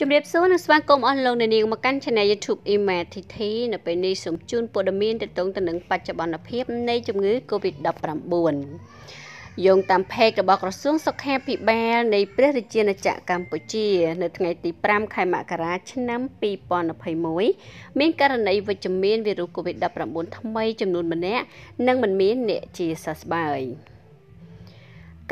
ជំរាបសួរនិងស្វាគមន៍អស់លោកអ្នកនាងមកកាន់ Channel YouTube Email TT នៅពេលនេះសូមជូនព័ត៌មានទាក់ទងទៅនឹងបច្ចុប្បន្នភាពនៃជំងឺ Covid-19 យោងតាមផេករបស់ក្រសួងសុខាភិបាលនៃព្រះរាជាណាចក្រកម្ពុជា នៅថ្ងៃទី5ខែមករាឆ្នាំ2021មានករណីវិជ្ជមានវីរុស Covid-19 ថ្មីចំនួនម្នាក់និងមិនមានអ្នកជាសះស្បើយ។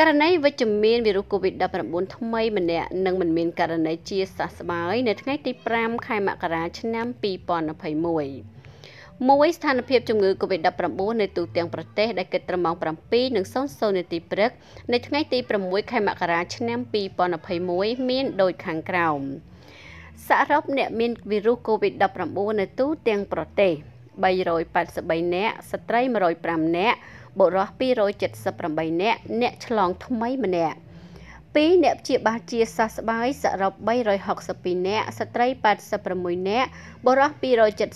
ករណីវិជ្ជមានវីរុស COVID-19 ថ្មីម្នាក់នឹងមិនមានករណីជាសះស្បើយនៅថ្ងៃទី5ខែមករាឆ្នាំ2021មួយស្ថានភាពជំងឺ Covid-19 នៅទូទាំងប្រទេសដែលគិតត្រឹមម៉ោង7:00នាទីព្រឹកនៅថ្ងៃទី6ខែមករាឆ្នាំ2021មានដូចខាងក្រោមសរុបអ្នកមានវីរុស COVID-19 នៅទូទាំងប្រទេស 383នាក់ស្ត្រី105នាក់បុរស278នាក់អ្នកឆ្លងថ្មីម្នាក់2អ្នកព្យាបាលជាសះស្បើយសរុប362នាក់ស្ត្រី86នាក់បុរស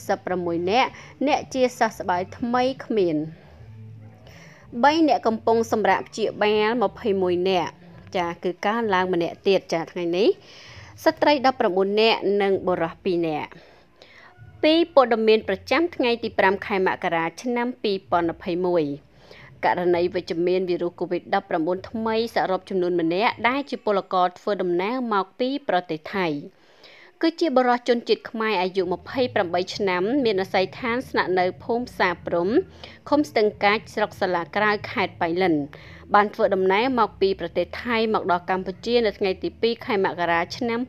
276នាក់អ្នកជាសះស្បើយថ្មីគ្មាន3អ្នកកំពុងសម្រាប់ព្យាបាល21នាក់ចាគឺការឡើងម្នាក់ទៀតចាថ្ងៃនេះស្ត្រី19នាក់និងបុរស2នាក់ ពីព័ត៌មានប្រចាំថ្ងៃទី5ខែមករាឆ្នាំ2021ករណីវិជ្ជមានវីរុស COVID-19 ថ្មីសរុបចំនួនម្នាក់ដែលជាពលករធ្វើដំណើរមកពីប្រទេសថៃគឺជាបរិសុទ្ធជនជាតិខ្មែរអាយុ28ឆ្នាំ មានអាស័យដ្ឋានស្នាក់នៅភូមិផ្សារព្រំឃុំស្ទឹងកាច់ស្រុកសាឡាក្រៅខេត្តបៃលិន បានធ្វើដំណើរមកពីប្រទេសថៃមកដល់កម្ពុជានៅថ្ងៃទី2ខែមករាឆ្នាំ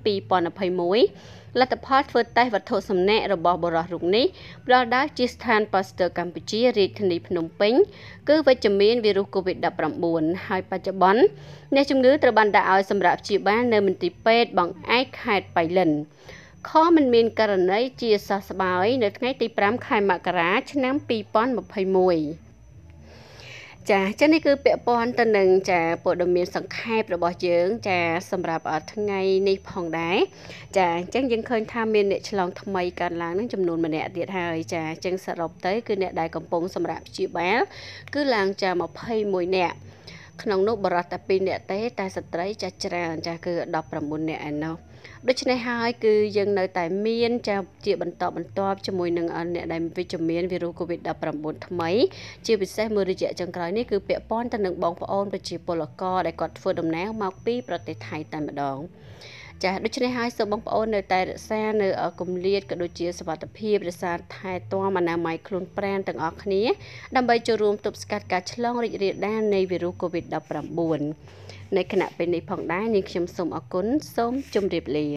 2021 លទ្ធផលធ្វើតេស្តវត្ថុសំណាក់របស់បរិសុទ្ធរូបនេះផ្ដល់ដល់ជាស្ថានប៉ាស្ទ័រកម្ពុជារាជធានីភ្នំពេញគឺវិជ្ជមានវីរុស COVID-19 ហើយបច្ចុប្បន្នអ្នកជំងឺត្រូវបានដាក់ឲ្យសម្រាប់ព្យាបាលនៅមន្ទីរពេទ្យបង្អែកខេត្តបៃលិនខមិនមានករណីជាសះស្បើយនៅថ្ងៃទី5ខែមករាឆ្នាំ2021 ចាចឹងនេះគឺពាក់ព័ន្ធទៅនឹងចាព័ត៌មានសង្ខេបរបស់យើង ចា សម្រាប់ថ្ងៃនេះផងដែរចាអញ្ចឹងយើងឃើញថាមានអ្នកឆ្លងថ្មីកើតឡើងនឹងចំនួនម្នាក់ទៀតហើយចាអញ្ចឹងសរុបទៅ គឺអ្នកដែលកំពុងសម្រាប់ព្យាបាល គឺឡើងចា21នាក់ ក្នុងនោះបរិសុទ្ធតែ2នាក់ទេ តែស្ត្រីចាស់ច្រើនចាគឺ19នាក់ឯណោះដូច្នេះហើយគឺយើងនៅតែមានចាជាបន្តបន្ទាប់ជាមួយនឹងអ្នកដែលវិជ្ជមានវីរុស COVID-19 ថ្មី ជាពិសេសមួយរយៈចុងក្រោយនេះគឺពាក់ព័ន្ធទៅនឹងបងប្អូនប្រជាពលករដែលគាត់ធ្វើដំណើរមកពីប្រទេសថៃតែម្ដង ចាដូច្នេះហើយសូមបងប្អូននៅតែរក្សានៅគម្លាតក៏ដូចជាសុវត្ថិភាពរក្សាថែទាំអនាម័យខ្លួនប្រាណទាំងអស់គ្នាដើម្បីចូលរួមទប់ស្កាត់ការឆ្លងរីករាលដាលនៃវីរុស COVID-19 នៅគណៈពេលនេះផងដែរនាងខ្ញុំសូមអរគុណសូមជម្រាបលា